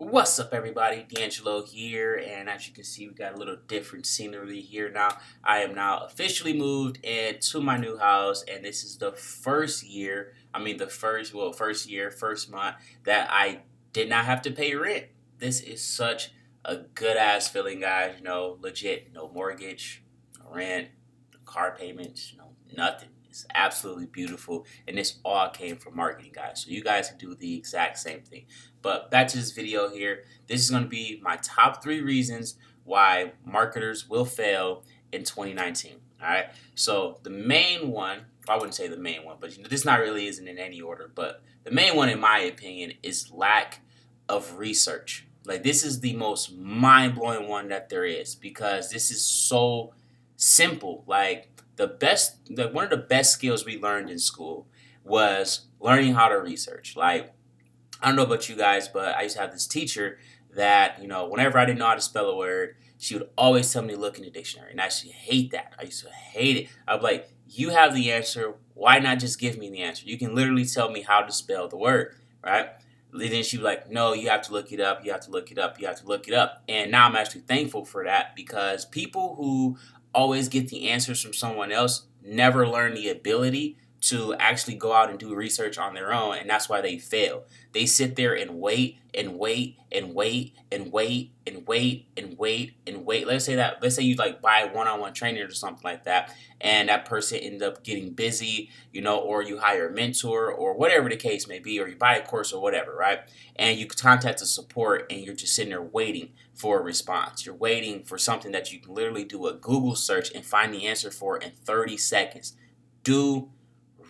What's up, everybody? DeAngelo here, and as you can see, we got a little different scenery here now. I am now officially moved into my new house, and this is the first year, I mean, the first, well, first year, first month that I did not have to pay rent. This is such a good ass feeling, guys. You know, legit, no mortgage, no rent, no car payments, no nothing. It's absolutely beautiful, and this all came from marketing, guys. So you guys can do the exact same thing. But back to this video here. This is going to be my top three reasons why marketers will fail in 2019. All right. So the main one, I wouldn't say the main one, but you know, this not really isn't in any order. But the main one, in my opinion, is lack of research. Like this is the most mind blowing one that there is because this is so simple. Like the best, the, one of the best skills we learned in school was learning how to research. Like I don't know about you guys, but I used to have this teacher that, you know, whenever I didn't know how to spell a word, she would always tell me to look in the dictionary. And I used to hate that. I used to hate it. Be like, you have the answer. Why not just give me the answer? You can literally tell me how to spell the word, right? And then she'd be like, no, you have to look it up. You have to look it up. You have to look it up. And now I'm actually thankful for that because people who always get the answers from someone else never learn the ability to actually go out and do research on their own and that's why they fail. They sit there and wait and wait and wait and wait and wait and wait and wait. Let's say that let's say you like buy one-on-one training or something like that and that person ends up getting busy you know or you hire a mentor or whatever the case may be or you buy a course or whatever right? And you contact the support and you're just sitting there waiting for a response. You're waiting for something that you can literally do a google search and find the answer for in 30 seconds. Do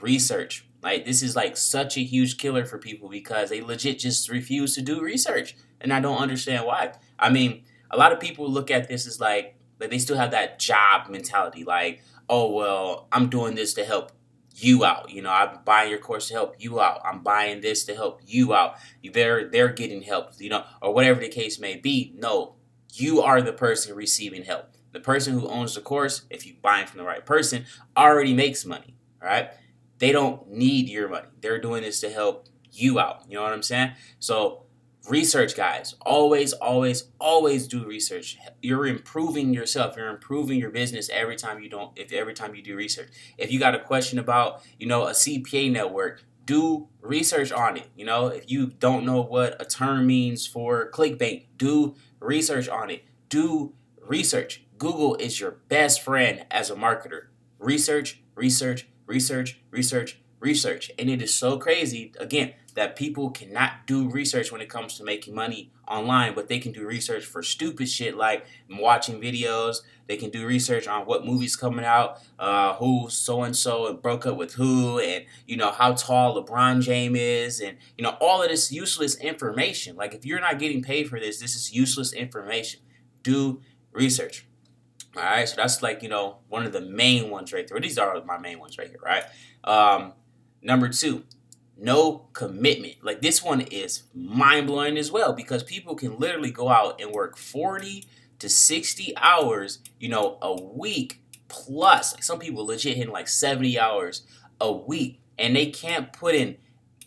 research. Like this is like such a huge killer for people because they legit just refuse to do research, and I don't understand why. I mean, a lot of people look at this as like like they still have that job mentality, like, oh well, I'm doing this to help you out. You know, I'm buying your course to help you out. I'm buying this to help you out. They're they're getting help, you know, or whatever the case may be. No, you are the person receiving help. The person who owns the course, if you buy it from the right person, already makes money. Right? They don't need your money. They're doing this to help you out. You know what I'm saying? So research guys. Always always always do research. You're improving yourself. You're improving your business every time you don't if every time you do research. If you got a question about you know a cpa network do research on it. You know if you don't know what a term means for ClickBank do research on it. Do research. Google is your best friend as a marketer. Research research research, research, research. And it is so crazy, again, that people cannot do research when it comes to making money online, but they can do research for stupid shit like watching videos. They can do research on what movies coming out, uh, who so and so broke up with who, and you know how tall LeBron James is, and you know all of this useless information. Like if you're not getting paid for this, this is useless information. Do research. All right, so that's like you know one of the main ones right there. These are my main ones right here, right? Um, number two, no commitment. Like this one is mind blowing as well because people can literally go out and work forty to sixty hours, you know, a week plus. Like some people legit hitting like seventy hours a week, and they can't put in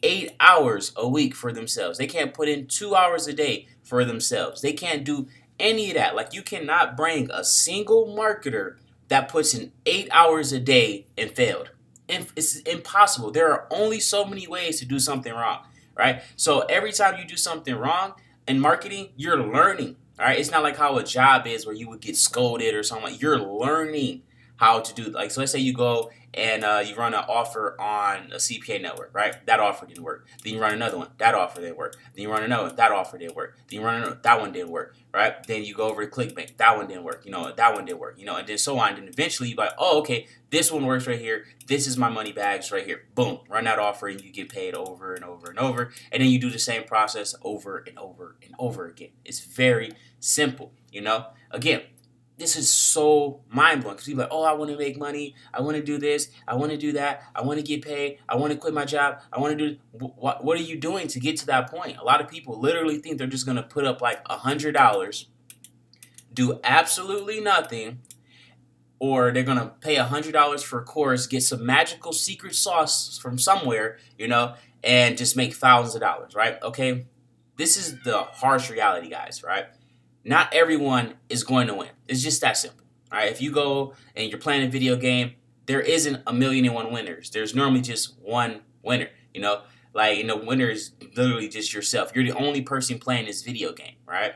eight hours a week for themselves. They can't put in two hours a day for themselves. They can't do any of that. Like you cannot bring a single marketer that puts in eight hours a day and failed. It's impossible. There are only so many ways to do something wrong, right? So every time you do something wrong in marketing, you're learning. All right, it's not like how a job is where you would get scolded or something. You're learning how to do like so let's say you go and uh, you run an offer on a CPA network, right? That offer didn't work. Then you run another one, that offer didn't work. Then you run another one, that offer didn't work. Then you run another, that one didn't work, right? Then you go over to ClickBank, that one didn't work. You know, that one didn't work. You know, and then so on. And eventually you like, oh, okay, this one works right here. This is my money bags right here. Boom, run that offer and you get paid over and over and over. And then you do the same process over and over and over again. It's very simple. You know, again, this is so mind blowing because people are like, oh, I want to make money. I want to do this. I want to do that. I want to get paid. I want to quit my job. I want to do. What, what are you doing to get to that point? A lot of people literally think they're just going to put up like a $100, do absolutely nothing, or they're going to pay a $100 for a course, get some magical secret sauce from somewhere, you know, and just make thousands of dollars, right? Okay. this is the harsh reality, guys, right? Not everyone is going to win. It's just that simple. All right. If you go and you're playing a video game, there isn't a million and one winners. There's normally just one winner. You know, like you know, winner is literally just yourself. You're the only person playing this video game, right?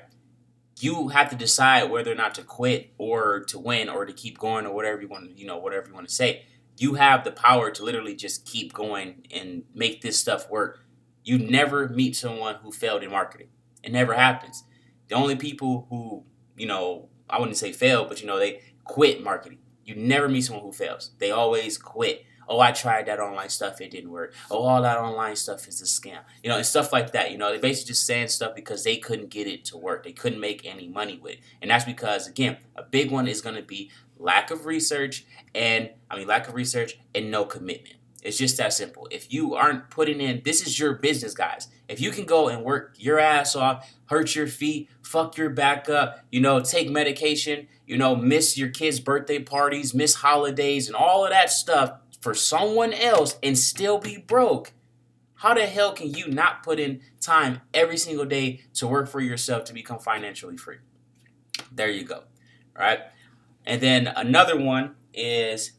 You have to decide whether or not to quit or to win or to keep going or whatever you want. You know, whatever you want to say. You have the power to literally just keep going and make this stuff work. You never meet someone who failed in marketing. It never happens. The only people who, you know, I wouldn't say fail, but you know, they quit marketing. You never meet someone who fails. They always quit. Oh, I tried that online stuff, it didn't work. Oh, all that online stuff is a scam. You know, and stuff like that. You know, they're basically just saying stuff because they couldn't get it to work. They couldn't make any money with it. And that's because, again, a big one is going to be lack of research and, I mean, lack of research and no commitment. It's just that simple. If you aren't putting in, this is your business, guys. If you can go and work your ass off, hurt your feet, fuck your back up, you know, take medication, you know, miss your kids' birthday parties, miss holidays, and all of that stuff for someone else and still be broke, how the hell can you not put in time every single day to work for yourself to become financially free? There you go. All right. And then another one is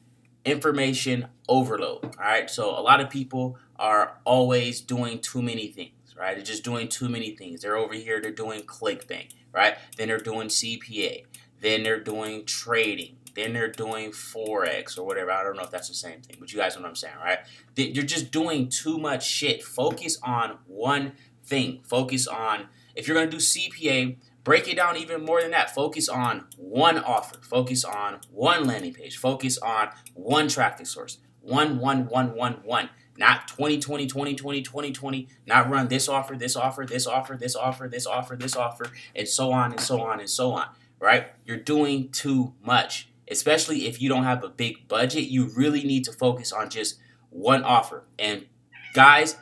information overload. All right. So a lot of people are always doing too many things, right? They're just doing too many things. They're over here, they're doing ClickBank, right? Then they're doing CPA. Then they're doing trading. Then they're doing Forex or whatever. I don't know if that's the same thing, but you guys know what I'm saying, right? You're just doing too much shit. Focus on one thing. Focus on, if you're going to do CPA, break it down even more than that. Focus on one offer. Focus on one landing page. Focus on one traffic source. One, one, one, one, one. Not 20, 20, 20, 20, 20, 20. Not run this offer, this offer, this offer, this offer, this offer, this offer, and so on and so on and so on. Right? You're doing too much. Especially if you don't have a big budget, you really need to focus on just one offer. And guys,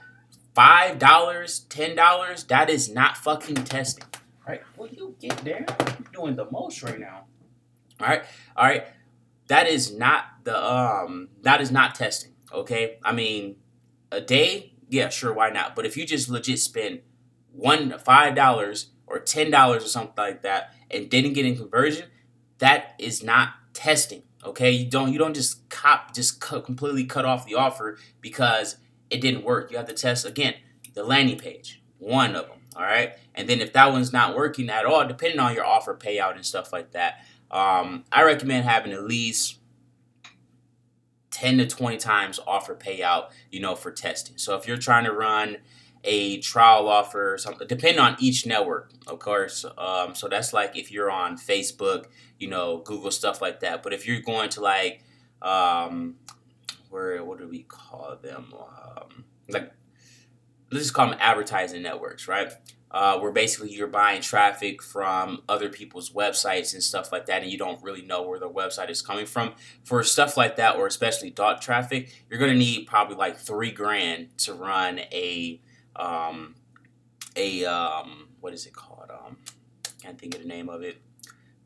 five dollars, ten dollars, that is not fucking testing. Right, will you get there? You're doing the most right now. All right, all right. That is not the um. That is not testing. Okay, I mean, a day, yeah, sure, why not? But if you just legit spend one five dollars or ten dollars or something like that and didn't get in conversion, that is not testing. Okay, you don't you don't just cop just cut, completely cut off the offer because it didn't work. You have to test again the landing page, one of them. All right, and then if that one's not working at all, depending on your offer payout and stuff like that, um, I recommend having at least 10 to 20 times offer payout, you know, for testing. So if you're trying to run a trial offer something, depending on each network, of course. Um, so that's like if you're on Facebook, you know, Google stuff like that. But if you're going to like, um, where what do we call them? Um, like, let's just call them advertising networks, right? uh, where basically you're buying traffic from other people's websites and stuff like that, and you don't really know where the website is coming from. For stuff like that, or especially dot traffic, you're going to need probably like three grand to run a um, a um, what is it called? Um, can't think of the name of it.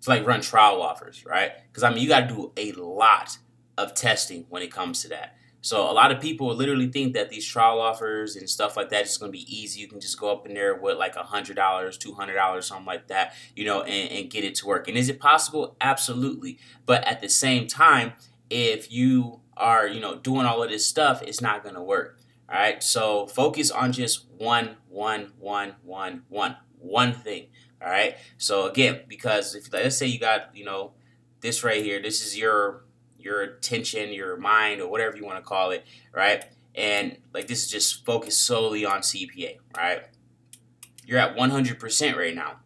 To like run trial offers, right? Because I mean, you got to do a lot of testing when it comes to that. So a lot of people literally think that these trial offers and stuff like that is going to be easy. You can just go up in there with like a hundred dollars, two hundred dollars, something like that, you know, and, and get it to work. And is it possible? Absolutely. But at the same time, if you are, you know, doing all of this stuff, it's not going to work. All right. So focus on just one, one, one, one, one, one thing. All right. So again, because if let's say you got, you know, this right here, this is your your attention, your mind, or whatever you want to call it, right? And like this is just focused solely on CPA, right? You're at 100% right now.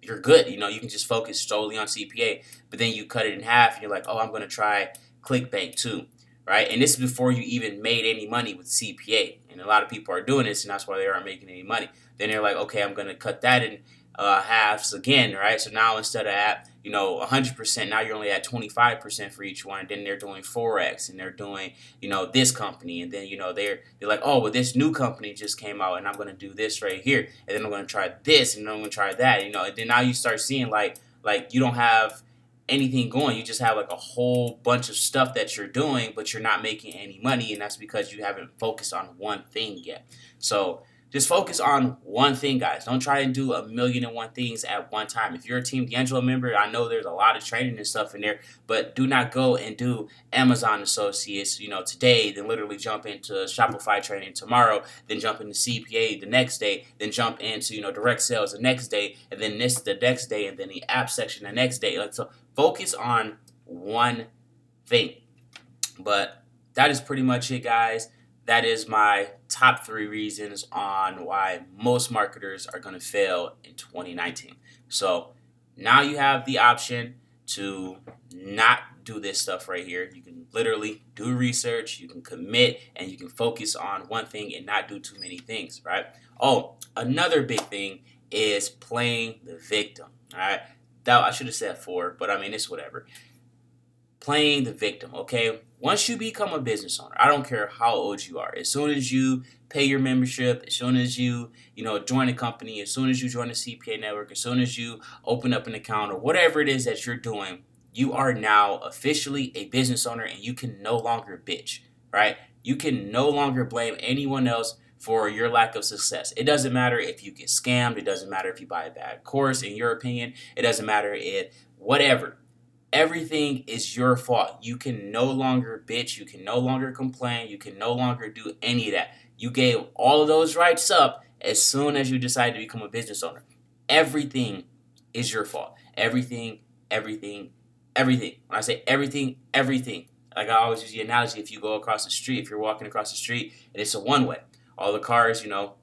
You're good. You know, you can just focus solely on CPA, but then you cut it in half and you're like, oh, I'm going to try ClickBank too, right? And this is before you even made any money with CPA. And a lot of people are doing this, and that's why they aren't making any money. Then they're like, okay, I'm going to cut that in uh, halves again, right? So now instead of at you know 100%, now you're only at 25% for each one. And then they're doing forex, and they're doing you know this company, and then you know they're they're like, oh, well this new company just came out, and I'm gonna do this right here, and then I'm gonna try this, and then I'm gonna try that, you know. And then now you start seeing like like you don't have anything going. You just have like a whole bunch of stuff that you're doing, but you're not making any money, and that's because you haven't focused on one thing yet. So just focus on one thing, guys. Don't try and do a million and one things at one time. If you're a Team DeAngelo member, I know there's a lot of training and stuff in there, but do not go and do Amazon Associates, you know, today, then literally jump into Shopify training tomorrow, then jump into CPA the next day, then jump into, you know, direct sales the next day, and then this the next day, and then the app section the next day. Like so focus on one thing. But that is pretty much it, guys that is my top three reasons on why most marketers are going to fail in 2019. So now you have the option to not do this stuff right here. You can literally do research, you can commit, and you can focus on one thing and not do too many things, right? Oh, another big thing is playing the victim, all right? That I should have said four, but I mean, it's whatever playing the victim, okay? Once you become a business owner, I don't care how old you are, as soon as you pay your membership, as soon as you, you know, join a company, as soon as you join a CPA network, as soon as you open up an account or whatever it is that you're doing, you are now officially a business owner and you can no longer bitch, right? You can no longer blame anyone else for your lack of success. It doesn't matter if you get scammed, it doesn't matter if you buy a bad course in your opinion, it doesn't matter if whatever everything is your fault. You can no longer bitch. You can no longer complain. You can no longer do any of that. You gave all of those rights up as soon as you decided to become a business owner. Everything is your fault. Everything, everything, everything. When I say everything, everything. Like I always use the analogy if you go across the street, if you're walking across the street and it's a one way, all the cars, you know,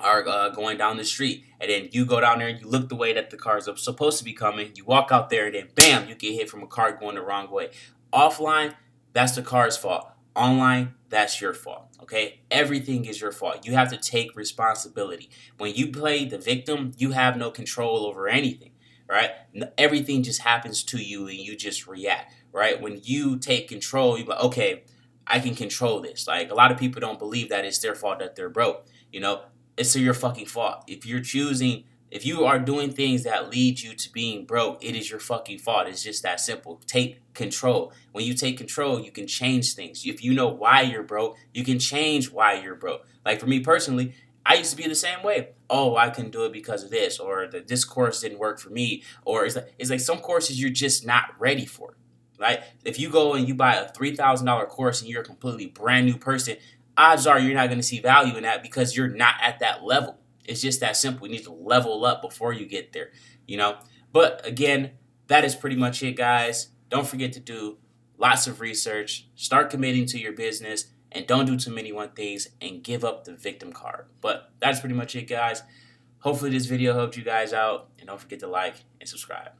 are uh, going down the street, and then you go down there and you look the way that the cars are supposed to be coming. You walk out there, and then bam, you get hit from a car going the wrong way. Offline, that's the car's fault. Online, that's your fault. Okay, everything is your fault. You have to take responsibility. When you play the victim, you have no control over anything. Right? Everything just happens to you, and you just react. Right? When you take control, you go, okay. I can control this. Like a lot of people don't believe that it's their fault that they're broke. You know, it's your fucking fault. If you're choosing, if you are doing things that lead you to being broke, it is your fucking fault. It's just that simple. Take control. When you take control, you can change things. If you know why you're broke, you can change why you're broke. Like for me personally, I used to be the same way. Oh, I can do it because of this, or the, this course didn't work for me, or it's like it's like some courses you're just not ready for. Right? If you go and you buy a three thousand dollar course and you're a completely brand new person, odds are you're not going to see value in that because you're not at that level. It's just that simple. You need to level up before you get there, you know? But again, that is pretty much it, guys. Don't forget to do lots of research, start committing to your business, and don't do too many one things and give up the victim card. But that's pretty much it, guys. Hopefully, this video helped you guys out, and don't forget to like and subscribe.